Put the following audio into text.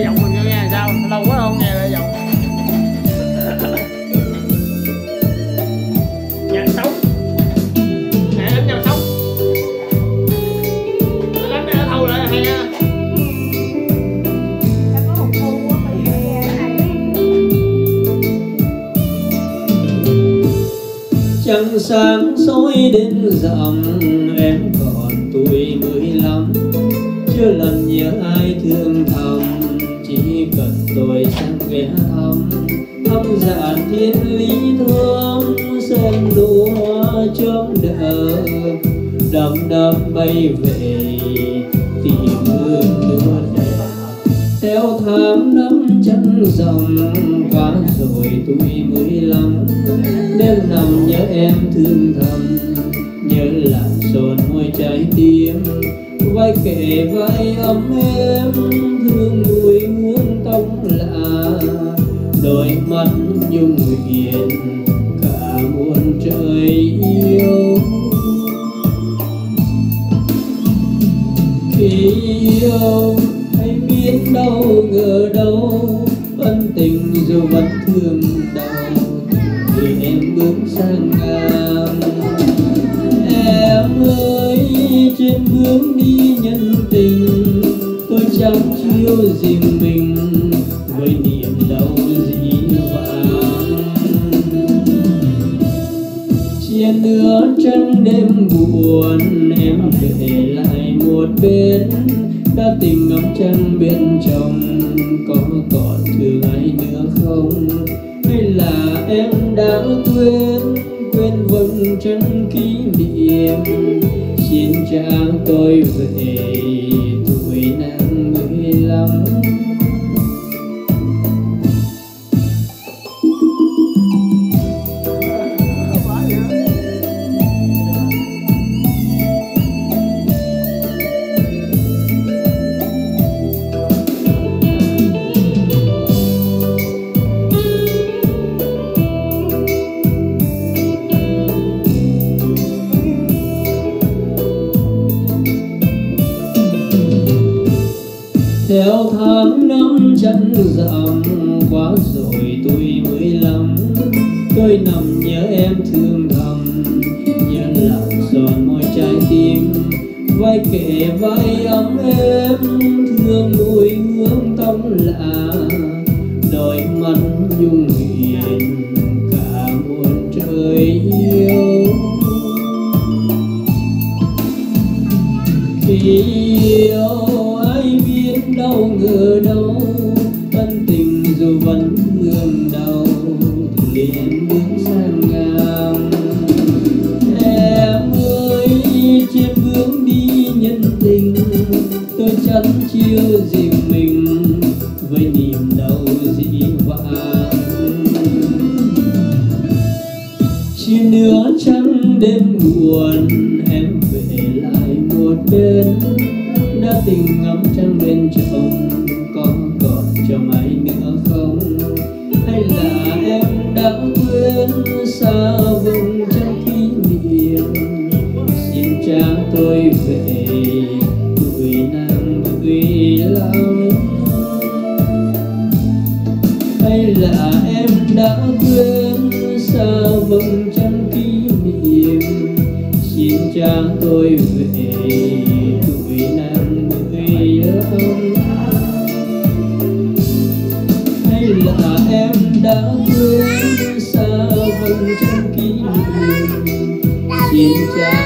giọng mình nghe sao? Lâu quá không nghe lại giọng. Nhạc sống. Nè đánh nhau sống. Nó đánh này nó thâu lại, hay nha. Trăng sáng soi đến dặm, em còn tuổi mười lăm. Chưa lần nhớ ai thương tôi sang thầm thâm giản thiên lý thương xem nụ hoa trong đợi đầm đầm bay về, tìm hương lúa đẹp theo tháng năm chân dòng qua rồi tuổi mười lăm. Đêm nằm nhớ em thương thầm, nhớ là son môi trái tim. Vai kề vai ấm em thương mùi muốn tông lạ, đôi mắt nhung hiền, cả muôn trời yêu. Khi yêu, hay biết đâu ngờ đâu vẫn tình dù vẫn thương đau, thì em bước sang ngang. Em ơi, trên bước đi nhân tình, tôi chẳng chiêu gì mình chia nửa trăng đêm buồn, em về lại một bên. Đã tình ngắm trăng bên trong có còn thương ai nữa không? Hay là em đã quên quên vâng trăng kỷ niệm? Xin cha tôi về, tuổi năm mười lăm. Theo tháng năm chân dặm quá rồi tôi mới lắm. Tôi nằm nhớ em thương thầm nhớ lặng giòn môi trái tim. Vai kề vai ấm em thương mùi hương tóc lạ. Đôi mắt nhung hiền, cả muôn trời yêu. Khi yêu đâu ngờ đâu, ân tình dù vẫn thương đầu thì liền bước sang ngang em ơi trên bước đi nhân tình, tôi chẳng chiêu gì mình với niềm đau dĩ vãng chỉ nửa trăng đêm buồn, em về lại một bên đã tình ngắm trăng bên chồng có còn cho ai nữa không? Hay là em đã quên xa vùng trăng kỷ niệm? Xin cha tôi về tuổi năm tuổi lắm hay là em đã quên xa vùng trăng kỷ niệm? Xin cha tôi về trong kỷ niệm xin cha